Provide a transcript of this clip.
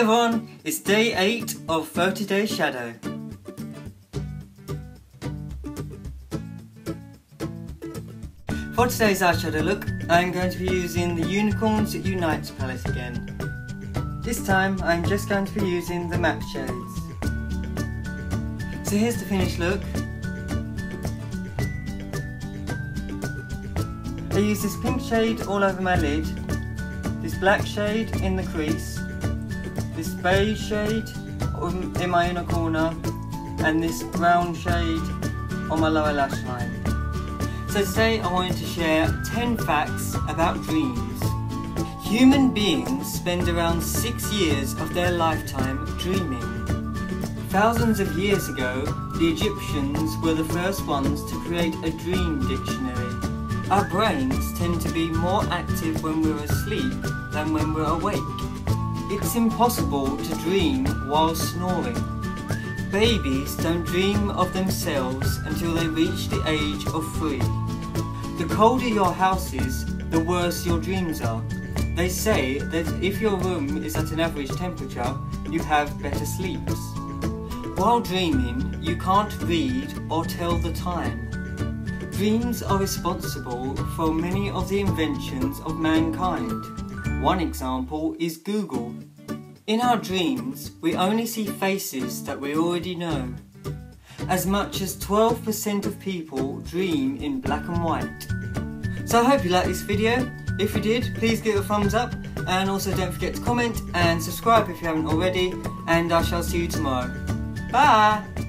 Everyone, it's day 8 of 30 Day Shadow. For today's eyeshadow look, I'm going to be using the Unicorns Unite palette again. This time, I'm just going to be using the matte shades. So here's the finished look. I use this pink shade all over my lid, this black shade in the crease, this beige shade in my inner corner, and this brown shade on my lower lash line. So today I wanted to share 10 facts about dreams. Human beings spend around 6 years of their lifetime dreaming. Thousands of years ago, the Egyptians were the first ones to create a dream dictionary. Our brains tend to be more active when we're asleep than when we're awake. It's impossible to dream while snoring. Babies don't dream of themselves until they reach the age of three. The colder your house is, the worse your dreams are. They say that if your room is at an average temperature, you have better sleeps. While dreaming, you can't read or tell the time. Dreams are responsible for many of the inventions of mankind. One example is Google. In our dreams, we only see faces that we already know. As much as 12% of people dream in black and white. So I hope you liked this video. If you did, please give it a thumbs up and also don't forget to comment and subscribe if you haven't already and I shall see you tomorrow. Bye!